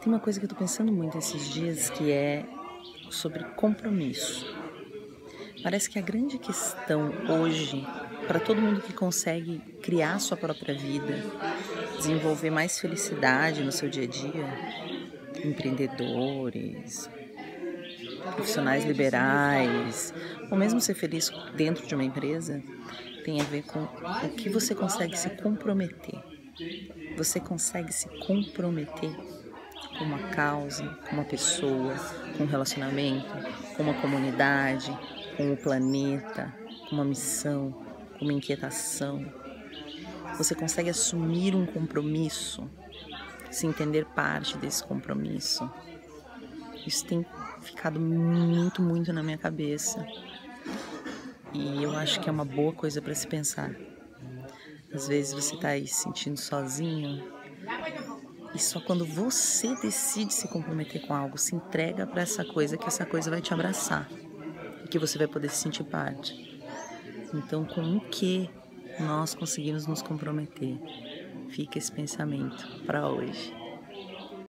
Tem uma coisa que eu tô pensando muito esses dias que é sobre compromisso. Parece que a grande questão hoje, para todo mundo que consegue criar sua própria vida, desenvolver mais felicidade no seu dia a dia, empreendedores, profissionais liberais, ou mesmo ser feliz dentro de uma empresa, tem a ver com o que você consegue se comprometer. Você consegue se comprometer com uma causa, com uma pessoa, com um relacionamento, com uma comunidade, com o planeta, com uma missão, com uma inquietação. Você consegue assumir um compromisso, se entender parte desse compromisso. Isso tem ficado muito, muito na minha cabeça. E eu acho que é uma boa coisa para se pensar. Às vezes você está aí se sentindo sozinho, e só quando você decide se comprometer com algo, se entrega para essa coisa, que essa coisa vai te abraçar e que você vai poder se sentir parte. Então, com o que nós conseguimos nos comprometer? Fica esse pensamento para hoje.